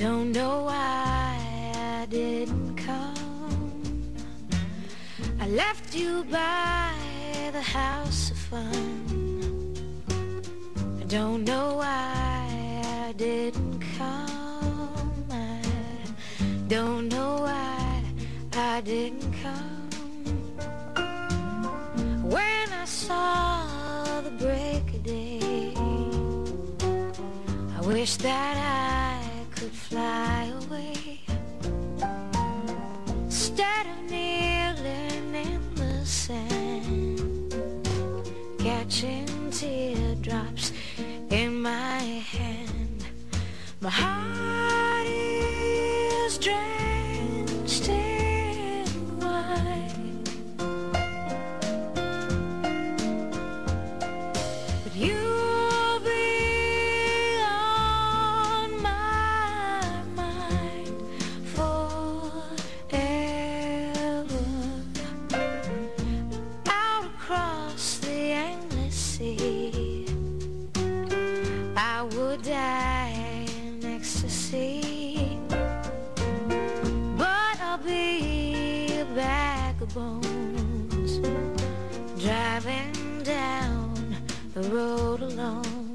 Don't know why I didn't come. I left you by the house of fun. I don't know why I didn't come. I don't know why I didn't come. When I saw the break of day, I wish that I catching teardrops in my hand, my heart Would die in ecstasy. But I'll be a bag of bones driving down the road alone.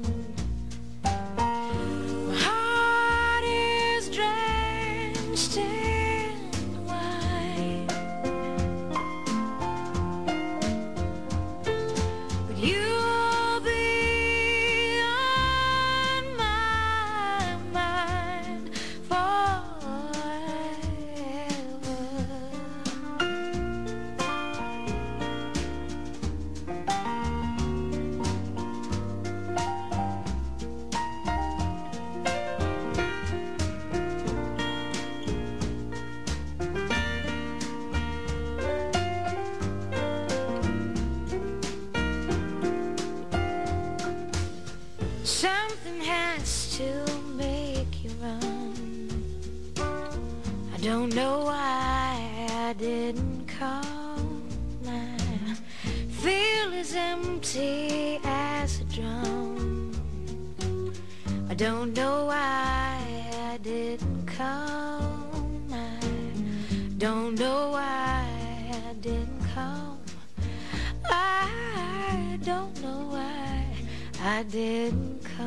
Something has to make you run. I don't know why I didn't come. I feel as empty as a drum. I don't know why I didn't come. I don't know why I didn't come. I don't know I didn't come.